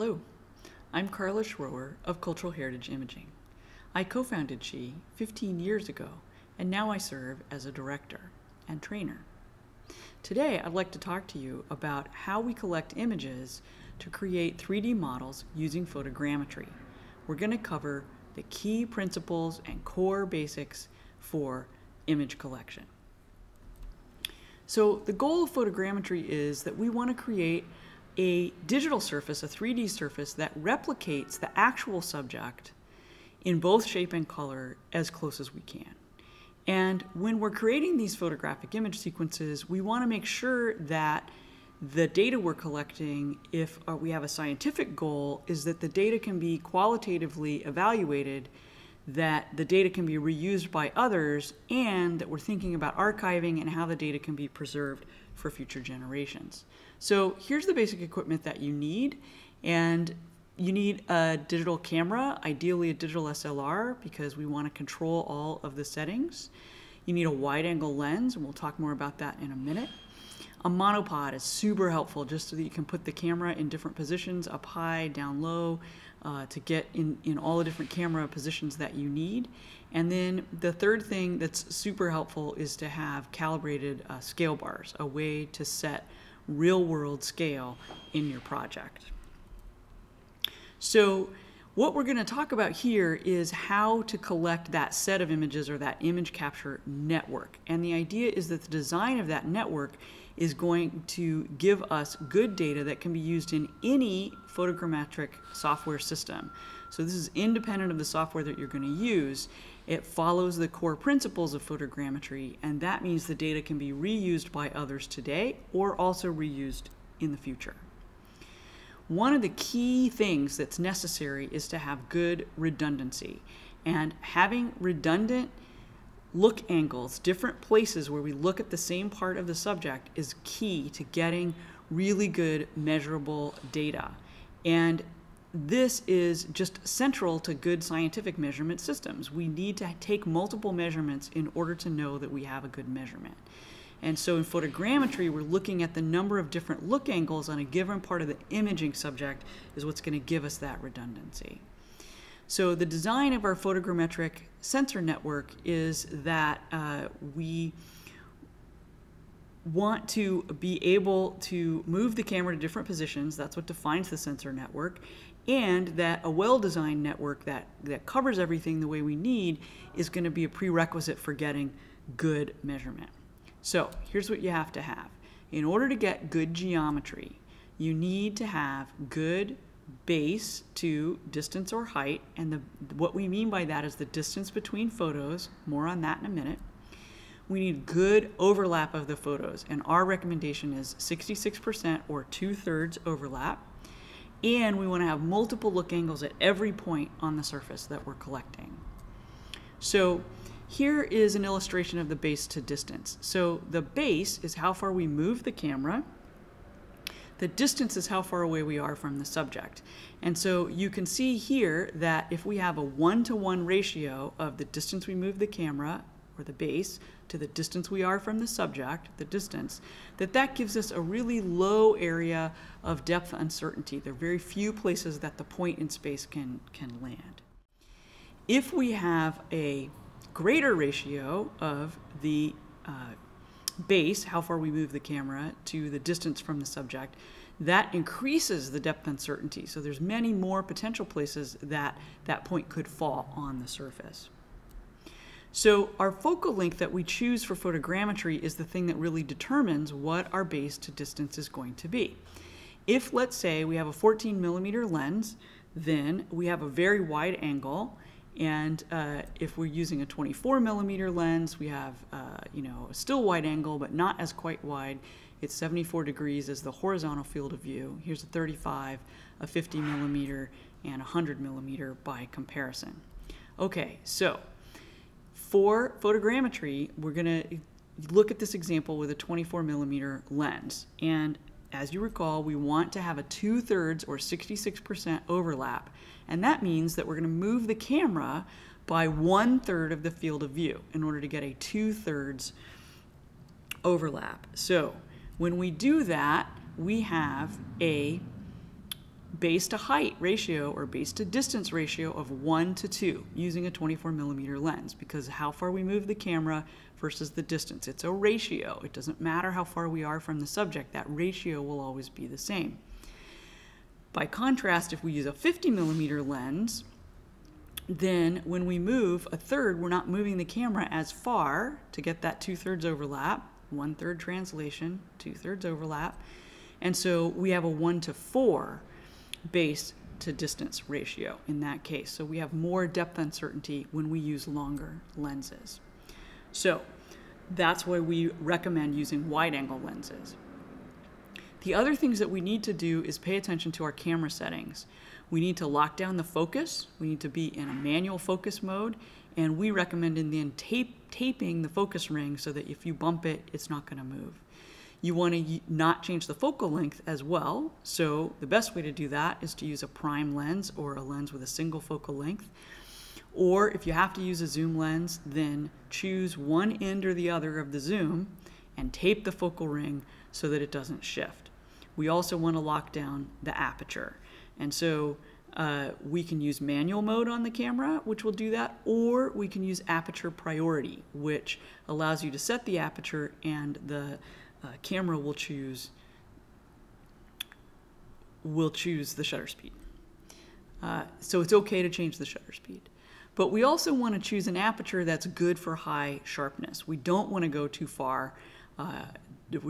Hello, I'm Carla Schroer of Cultural Heritage Imaging. I co founded CHI 15 years ago, and now I serve as a director and trainer. Today, I'd like to talk to you about how we collect images to create 3D models using photogrammetry. We're going to cover the key principles and core basics for image collection. So, the goal of photogrammetry is that we want to create a digital surface, a 3D surface that replicates the actual subject in both shape and color as close as we can. And when we're creating these photographic image sequences, we want to make sure that the data we're collecting, if uh, we have a scientific goal, is that the data can be qualitatively evaluated, that the data can be reused by others, and that we're thinking about archiving and how the data can be preserved for future generations. So here's the basic equipment that you need. And you need a digital camera, ideally a digital SLR, because we want to control all of the settings. You need a wide angle lens, and we'll talk more about that in a minute. A monopod is super helpful just so that you can put the camera in different positions, up high, down low, uh, to get in, in all the different camera positions that you need. And then the third thing that's super helpful is to have calibrated uh, scale bars, a way to set real world scale in your project. So what we're going to talk about here is how to collect that set of images or that image capture network. And the idea is that the design of that network is going to give us good data that can be used in any photogrammetric software system. So this is independent of the software that you're going to use. It follows the core principles of photogrammetry, and that means the data can be reused by others today or also reused in the future. One of the key things that's necessary is to have good redundancy. And having redundant look angles, different places where we look at the same part of the subject, is key to getting really good measurable data. And this is just central to good scientific measurement systems. We need to take multiple measurements in order to know that we have a good measurement. And so in photogrammetry, we're looking at the number of different look angles on a given part of the imaging subject is what's going to give us that redundancy. So the design of our photogrammetric sensor network is that uh, we want to be able to move the camera to different positions. That's what defines the sensor network. And that a well-designed network that, that covers everything the way we need is going to be a prerequisite for getting good measurement. So here's what you have to have. In order to get good geometry, you need to have good base to distance or height. And the, what we mean by that is the distance between photos. More on that in a minute. We need good overlap of the photos. And our recommendation is 66% or two thirds overlap. And we want to have multiple look angles at every point on the surface that we're collecting. So here is an illustration of the base to distance. So the base is how far we move the camera. The distance is how far away we are from the subject. And so you can see here that if we have a one-to-one -one ratio of the distance we move the camera, or the base, to the distance we are from the subject, the distance, that that gives us a really low area of depth uncertainty. There are very few places that the point in space can, can land. If we have a greater ratio of the uh, base, how far we move the camera, to the distance from the subject, that increases the depth uncertainty. So there's many more potential places that that point could fall on the surface. So our focal length that we choose for photogrammetry is the thing that really determines what our base to distance is going to be. If, let's say, we have a 14 millimeter lens, then we have a very wide angle and uh, if we're using a 24 millimeter lens, we have, uh, you know, a still wide angle, but not as quite wide. It's 74 degrees as the horizontal field of view. Here's a 35, a 50 millimeter, and a 100 millimeter by comparison. Okay, so for photogrammetry, we're gonna look at this example with a 24 millimeter lens. And as you recall, we want to have a two thirds or 66% overlap. And that means that we're going to move the camera by one third of the field of view in order to get a two thirds overlap. So when we do that, we have a base to height ratio or base to distance ratio of 1 to 2 using a 24 millimeter lens because how far we move the camera versus the distance. It's a ratio. It doesn't matter how far we are from the subject, that ratio will always be the same. By contrast, if we use a 50 millimeter lens, then when we move a third, we're not moving the camera as far to get that two thirds overlap, one third translation, two thirds overlap. And so we have a one to four base to distance ratio in that case. So we have more depth uncertainty when we use longer lenses. So that's why we recommend using wide angle lenses. The other things that we need to do is pay attention to our camera settings. We need to lock down the focus. We need to be in a manual focus mode. And we recommend in then tape, taping the focus ring so that if you bump it, it's not going to move. You want to not change the focal length as well. So the best way to do that is to use a prime lens or a lens with a single focal length. Or if you have to use a zoom lens, then choose one end or the other of the zoom and tape the focal ring so that it doesn't shift. We also want to lock down the aperture. And so uh, we can use manual mode on the camera, which will do that, or we can use aperture priority, which allows you to set the aperture and the uh, camera will choose will choose the shutter speed. Uh, so it's okay to change the shutter speed. But we also want to choose an aperture that's good for high sharpness. We don't want to go too far, uh,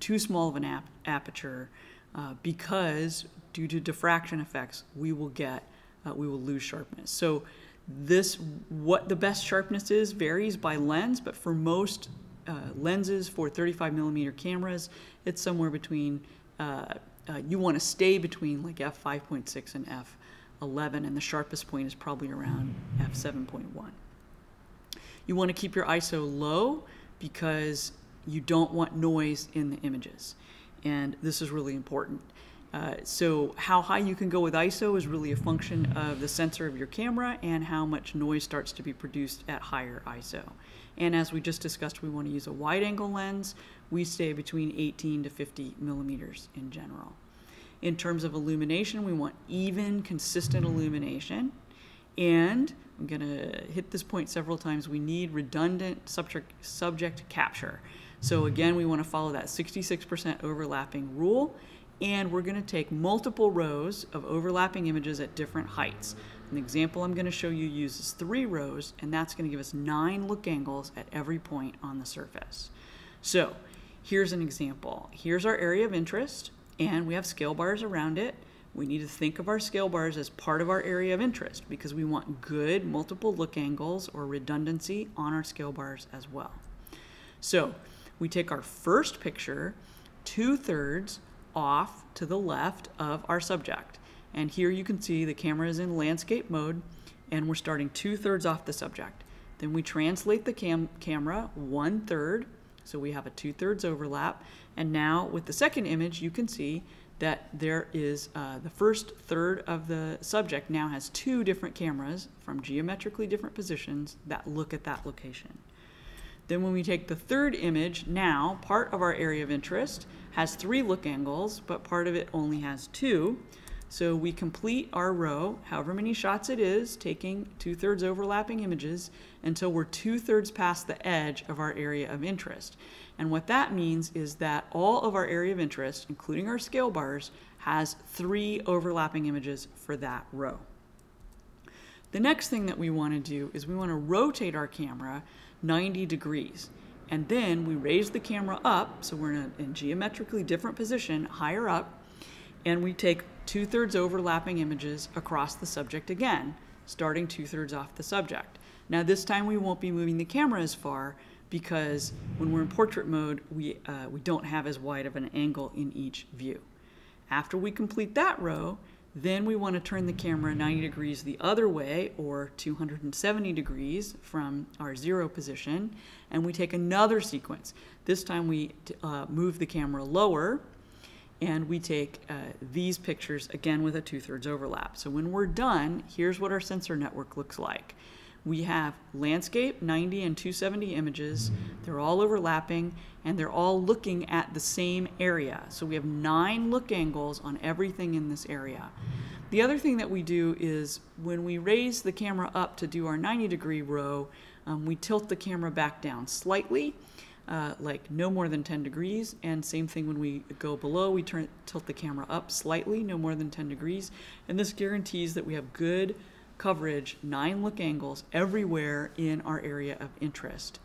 too small of an ap aperture, uh, because due to diffraction effects, we will get, uh, we will lose sharpness. So this, what the best sharpness is varies by lens, but for most uh, lenses for 35 millimeter cameras, it's somewhere between, uh, uh, you want to stay between like f5.6 and f11, and the sharpest point is probably around f7.1. You want to keep your ISO low because you don't want noise in the images. And this is really important. Uh, so how high you can go with ISO is really a function of the sensor of your camera and how much noise starts to be produced at higher ISO. And as we just discussed, we want to use a wide angle lens. We stay between 18 to 50 millimeters in general. In terms of illumination, we want even, consistent illumination. And I'm going to hit this point several times. We need redundant subject, subject capture. So again, we want to follow that 66% overlapping rule and we're going to take multiple rows of overlapping images at different heights. An example I'm going to show you uses three rows, and that's going to give us nine look angles at every point on the surface. So here's an example. Here's our area of interest, and we have scale bars around it. We need to think of our scale bars as part of our area of interest because we want good multiple look angles or redundancy on our scale bars as well. So we take our first picture, two thirds off to the left of our subject. And here you can see the camera is in landscape mode and we're starting two thirds off the subject. Then we translate the cam camera one third, so we have a two thirds overlap. And now with the second image, you can see that there is uh, the first third of the subject now has two different cameras from geometrically different positions that look at that location. Then when we take the third image, now part of our area of interest has three look angles, but part of it only has two. So we complete our row, however many shots it is, taking two-thirds overlapping images until we're two-thirds past the edge of our area of interest. And what that means is that all of our area of interest, including our scale bars, has three overlapping images for that row. The next thing that we want to do is we want to rotate our camera 90 degrees. And then we raise the camera up, so we're in a in geometrically different position, higher up, and we take two-thirds overlapping images across the subject again, starting two-thirds off the subject. Now this time we won't be moving the camera as far because when we're in portrait mode, we, uh, we don't have as wide of an angle in each view. After we complete that row, then we want to turn the camera 90 degrees the other way or 270 degrees from our zero position and we take another sequence. This time we uh, move the camera lower and we take uh, these pictures again with a two-thirds overlap. So when we're done, here's what our sensor network looks like. We have landscape, 90 and 270 images. They're all overlapping and they're all looking at the same area. So we have nine look angles on everything in this area. The other thing that we do is when we raise the camera up to do our 90 degree row, um, we tilt the camera back down slightly, uh, like no more than 10 degrees. And same thing when we go below, we turn, tilt the camera up slightly, no more than 10 degrees. And this guarantees that we have good coverage, nine look angles everywhere in our area of interest.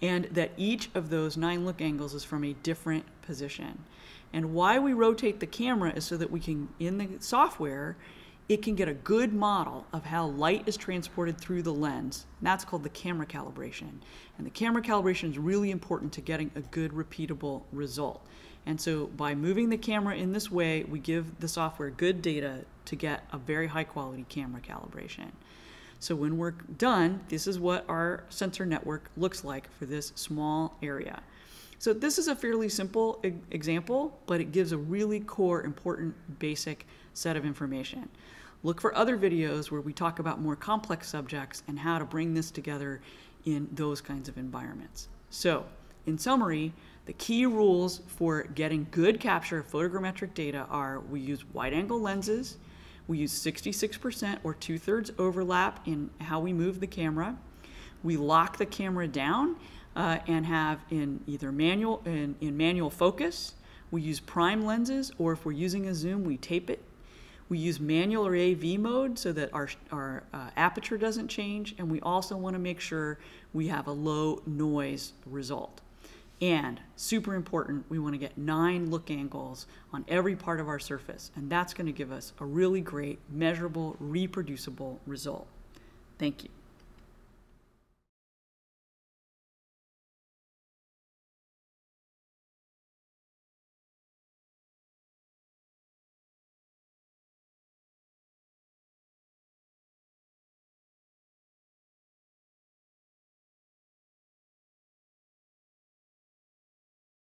And that each of those nine look angles is from a different position. And why we rotate the camera is so that we can, in the software, it can get a good model of how light is transported through the lens. And that's called the camera calibration. And the camera calibration is really important to getting a good repeatable result. And so by moving the camera in this way, we give the software good data to get a very high quality camera calibration. So when we're done, this is what our sensor network looks like for this small area. So this is a fairly simple example, but it gives a really core, important, basic set of information. Look for other videos where we talk about more complex subjects and how to bring this together in those kinds of environments. So, in summary, the key rules for getting good capture of photogrammetric data are we use wide angle lenses, we use 66% or two thirds overlap in how we move the camera, we lock the camera down uh, and have in either manual in, in manual focus. We use prime lenses, or if we're using a zoom, we tape it. We use manual or AV mode so that our, our uh, aperture doesn't change, and we also want to make sure we have a low noise result. And super important, we want to get nine look angles on every part of our surface, and that's going to give us a really great, measurable, reproducible result. Thank you.